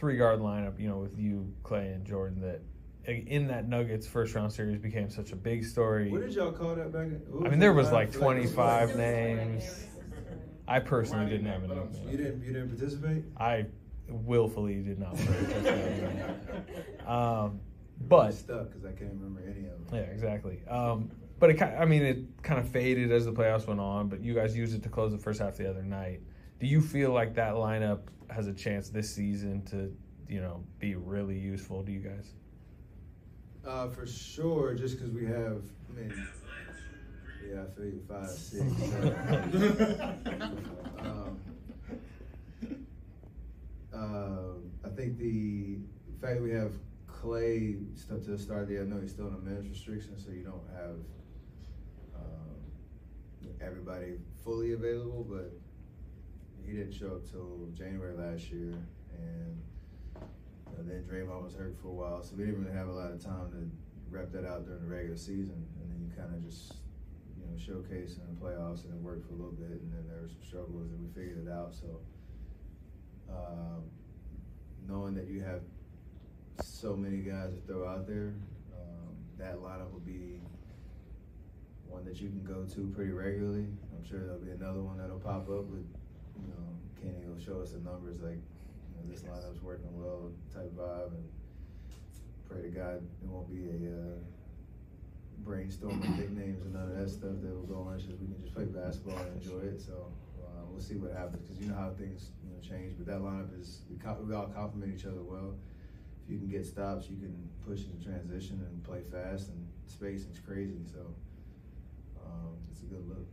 three guard lineup, you know, with you, Klay, and Jordan, that in that Nuggets first round series became such a big story. What did y'all call that back? I mean, there was like 25 names. I personally didn't have a nickname. You didn't. You didn't participate. I willfully did not participate. um, but stuck because I can't remember any of them. Yeah, exactly. Um, but it, I mean, it kind of faded as the playoffs went on. But you guys used it to close the first half the other night. Do you feel like that lineup has a chance this season to, you know, be really useful to you guys? Uh, for sure, just because we have, I mean, yeah, I feel you, five, six, um, uh, I think the fact that we have Klay stuff to the start of the year, I know he's still in a minutes restriction, so you don't have um, everybody fully available, but he didn't show up till January last year, and uh, then Draymond was hurt for a while, so we didn't really have a lot of time to rep that out during the regular season, and then you kind of just you know showcase in the playoffs, and it worked for a little bit, and then there were some struggles, and we figured it out. So um, knowing that you have so many guys to throw out there, um, that lineup will be one that you can go to pretty regularly. I'm sure there'll be another one that'll pop up with, you know, Kenny will show us the numbers like know, this lineup's working well type vibe, and pray to God it won't be a uh, brainstorming nicknames and none of that stuff that will go on. It's just we can just play basketball and enjoy it. So uh, we'll see what happens because you know how things you know change. But that lineup is we, we all complement each other well. If you can get stops, you can push into transition and play fast, and spacing's crazy. So um, it's a good look.